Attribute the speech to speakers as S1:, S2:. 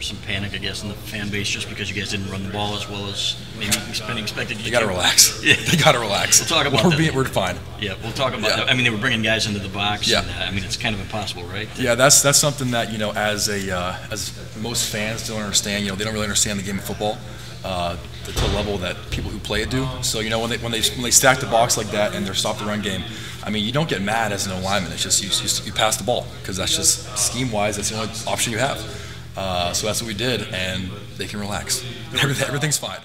S1: some panic, I guess, in the fan base just because you guys didn't run the ball as well as maybe expected you
S2: They got to
S1: to?
S2: relax.
S1: Yeah.
S2: They got to relax.
S1: We'll talk about
S2: we're
S1: that.
S2: Being, we're fine.
S1: Yeah, we'll talk about
S2: Yeah.
S1: that. I mean, they were bringing guys into the box.
S2: Yeah.
S1: And, uh, I mean, it's kind of impossible, right?
S2: Yeah, that's that's something that you know, as a uh, as most fans don't understand. You know, they don't really understand the game of football uh, to the level that people who play it do. So you know, when they when they when they stack the box like that and they're stop the run game, I mean, you don't get mad as an lineman. It's just you you, you pass the ball because that's just scheme wise. That's the only option you have. Uh, so that's what we did, and they can relax. Everything, everything's fine.